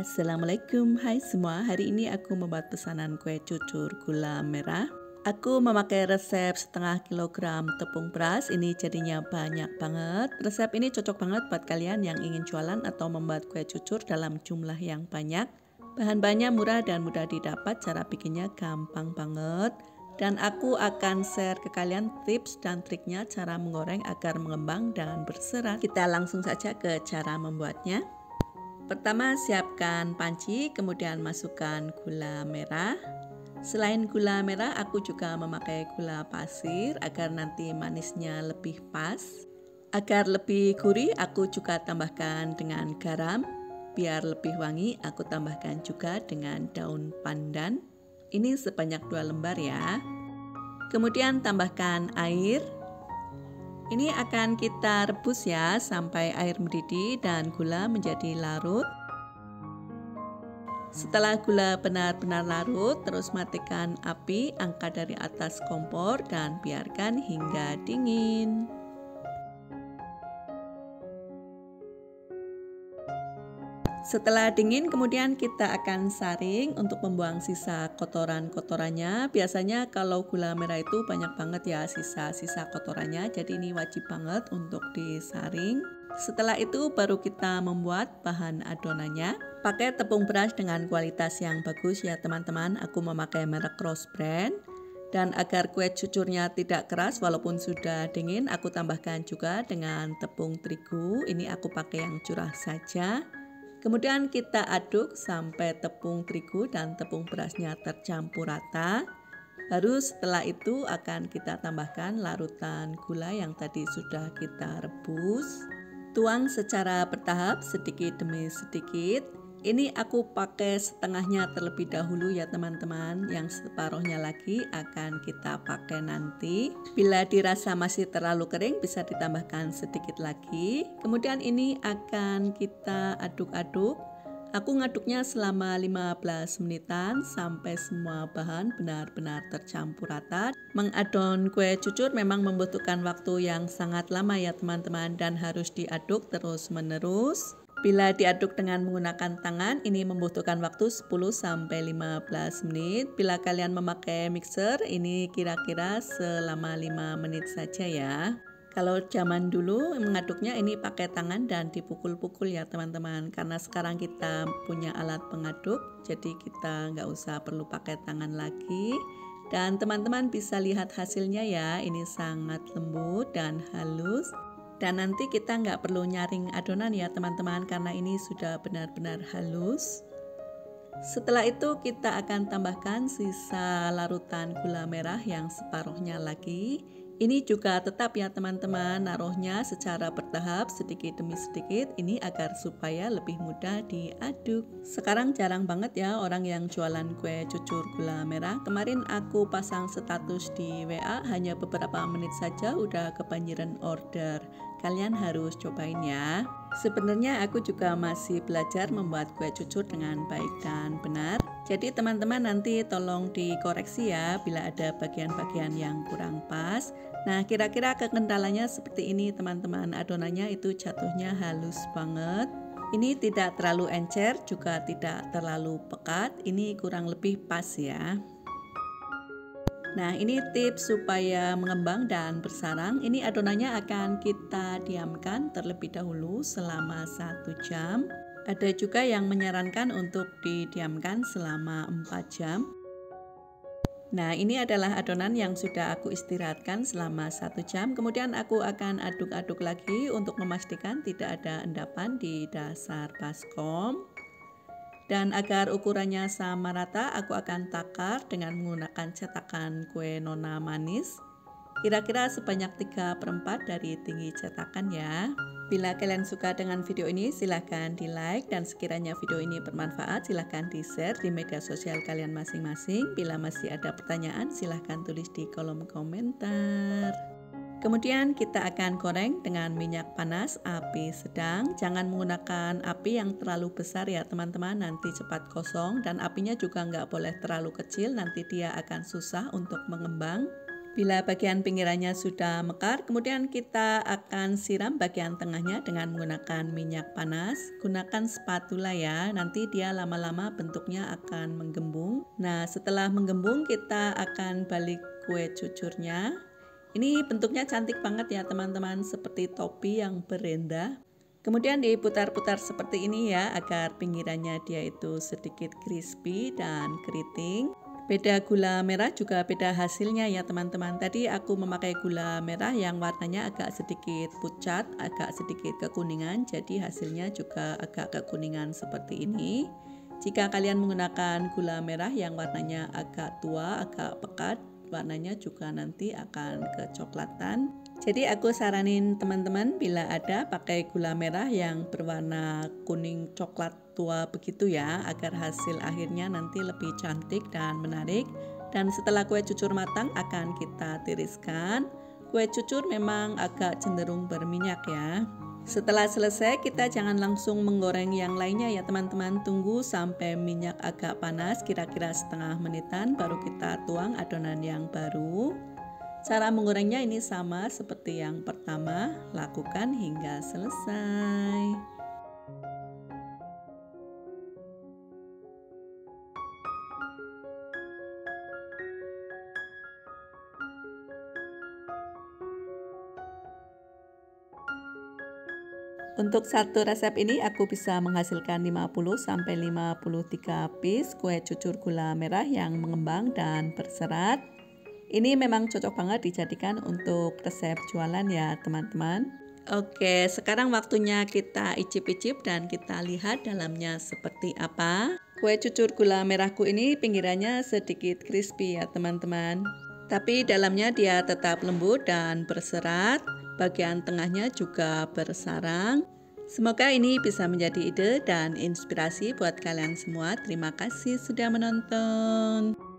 Assalamualaikum, hai semua. Hari ini aku membuat pesanan kue cucur gula merah. Aku memakai resep setengah kilogram tepung beras. Ini jadinya banyak banget. Resep ini cocok banget buat kalian yang ingin jualan atau membuat kue cucur dalam jumlah yang banyak. Bahan-bahannya murah dan mudah didapat. Cara bikinnya gampang banget. Dan aku akan share ke kalian tips dan triknya cara menggoreng agar mengembang dan berserat. Kita langsung saja ke cara membuatnya. Pertama siapkan panci, kemudian masukkan gula merah. Selain gula merah, aku juga memakai gula pasir agar nanti manisnya lebih pas. Agar lebih gurih, aku juga tambahkan dengan garam. Biar lebih wangi, aku tambahkan juga dengan daun pandan. Ini sebanyak dua lembar ya. Kemudian tambahkan air ini akan kita rebus ya sampai air mendidih dan gula menjadi larut. Setelah gula benar-benar larut, terus matikan api, angkat dari atas kompor dan biarkan hingga dingin. Setelah dingin kemudian kita akan saring untuk membuang sisa kotoran-kotorannya. Biasanya kalau gula merah itu banyak banget ya sisa-sisa kotorannya. Jadi ini wajib banget untuk disaring. Setelah itu baru kita membuat bahan adonannya. Pakai tepung beras dengan kualitas yang bagus ya teman-teman. Aku memakai merek Cross Brand. Dan agar kue cucurnya tidak keras walaupun sudah dingin, aku tambahkan juga dengan tepung terigu. Ini aku pakai yang curah saja. Kemudian kita aduk sampai tepung terigu dan tepung berasnya tercampur rata. Baru setelah itu akan kita tambahkan larutan gula yang tadi sudah kita rebus. Tuang secara bertahap sedikit demi sedikit ini aku pakai setengahnya terlebih dahulu ya teman-teman Yang separuhnya lagi akan kita pakai nanti Bila dirasa masih terlalu kering bisa ditambahkan sedikit lagi Kemudian ini akan kita aduk-aduk Aku ngaduknya selama 15 menitan sampai semua bahan benar-benar tercampur rata. Mengadon kue cucur memang membutuhkan waktu yang sangat lama ya teman-teman dan harus diaduk terus-menerus. Bila diaduk dengan menggunakan tangan, ini membutuhkan waktu 10-15 menit. Bila kalian memakai mixer, ini kira-kira selama 5 menit saja ya. Kalau zaman dulu mengaduknya ini pakai tangan dan dipukul-pukul ya teman-teman Karena sekarang kita punya alat pengaduk Jadi kita nggak usah perlu pakai tangan lagi Dan teman-teman bisa lihat hasilnya ya Ini sangat lembut dan halus dan nanti kita nggak perlu nyaring adonan ya teman-teman karena ini sudah benar-benar halus. Setelah itu kita akan tambahkan sisa larutan gula merah yang separuhnya lagi. Ini juga tetap ya teman-teman naruhnya secara bertahap sedikit demi sedikit ini agar supaya lebih mudah diaduk. Sekarang jarang banget ya orang yang jualan kue cucur gula merah. Kemarin aku pasang status di WA hanya beberapa menit saja udah kebanjiran order. Kalian harus cobain ya. Sebenarnya aku juga masih belajar membuat kue cucur dengan baik dan benar. Jadi teman-teman nanti tolong dikoreksi ya bila ada bagian-bagian yang kurang pas. Nah kira-kira kekentalannya seperti ini teman-teman. Adonannya itu jatuhnya halus banget. Ini tidak terlalu encer juga tidak terlalu pekat. Ini kurang lebih pas ya. Nah ini tips supaya mengembang dan bersarang. Ini adonannya akan kita diamkan terlebih dahulu selama satu jam. Ada juga yang menyarankan untuk didiamkan selama 4 jam. Nah ini adalah adonan yang sudah aku istirahatkan selama satu jam. Kemudian aku akan aduk-aduk lagi untuk memastikan tidak ada endapan di dasar baskom dan agar ukurannya sama rata, aku akan takar dengan menggunakan cetakan kue nona manis. Kira-kira sebanyak 3 per 4 dari tinggi cetakan ya. Bila kalian suka dengan video ini, silahkan di like dan sekiranya video ini bermanfaat, silahkan di share di media sosial kalian masing-masing. Bila masih ada pertanyaan, silahkan tulis di kolom komentar. Kemudian kita akan goreng dengan minyak panas api sedang. Jangan menggunakan api yang terlalu besar ya teman-teman, nanti cepat kosong dan apinya juga nggak boleh terlalu kecil, nanti dia akan susah untuk mengembang. Bila bagian pinggirannya sudah mekar, kemudian kita akan siram bagian tengahnya dengan menggunakan minyak panas. Gunakan spatula ya, nanti dia lama-lama bentuknya akan menggembung. Nah, setelah menggembung kita akan balik kue cucurnya. Ini bentuknya cantik banget ya teman-teman, seperti topi yang berenda. Kemudian diputar-putar seperti ini ya, agar pinggirannya dia itu sedikit crispy dan keriting. Beda gula merah juga beda hasilnya ya teman-teman. Tadi aku memakai gula merah yang warnanya agak sedikit pucat, agak sedikit kekuningan. Jadi hasilnya juga agak kekuningan seperti ini. Jika kalian menggunakan gula merah yang warnanya agak tua, agak pekat, warnanya juga nanti akan kecoklatan. Jadi aku saranin teman-teman bila ada pakai gula merah yang berwarna kuning coklat tua begitu ya agar hasil akhirnya nanti lebih cantik dan menarik. Dan setelah kue cucur matang akan kita tiriskan. Kue cucur memang agak cenderung berminyak ya. Setelah selesai kita jangan langsung menggoreng yang lainnya ya teman-teman Tunggu sampai minyak agak panas kira-kira setengah menitan baru kita tuang adonan yang baru Cara menggorengnya ini sama seperti yang pertama, lakukan hingga selesai. Untuk satu resep ini aku bisa menghasilkan 50 sampai 53 piece kue cucur gula merah yang mengembang dan berserat. Ini memang cocok banget dijadikan untuk resep jualan ya teman-teman. Oke, sekarang waktunya kita icip-icip dan kita lihat dalamnya seperti apa. Kue cucur gula merahku ini pinggirannya sedikit crispy ya teman-teman. Tapi dalamnya dia tetap lembut dan berserat. Bagian tengahnya juga bersarang. Semoga ini bisa menjadi ide dan inspirasi buat kalian semua. Terima kasih sudah menonton.